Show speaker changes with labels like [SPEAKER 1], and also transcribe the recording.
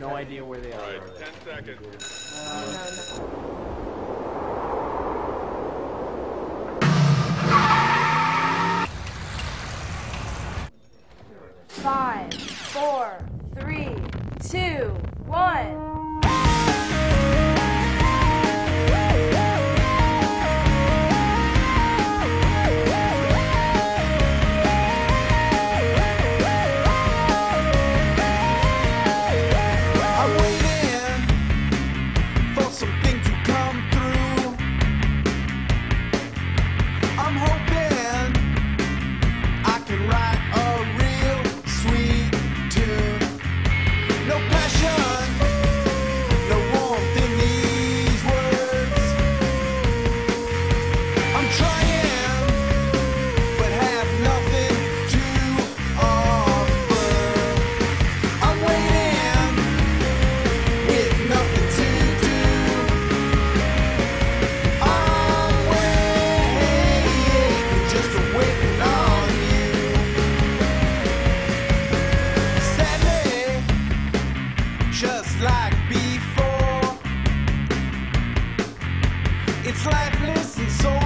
[SPEAKER 1] no idea where they are. All
[SPEAKER 2] right, 10 seconds. Uh,
[SPEAKER 3] no, no. Five, four, three, two, one.
[SPEAKER 4] It's lifeless and so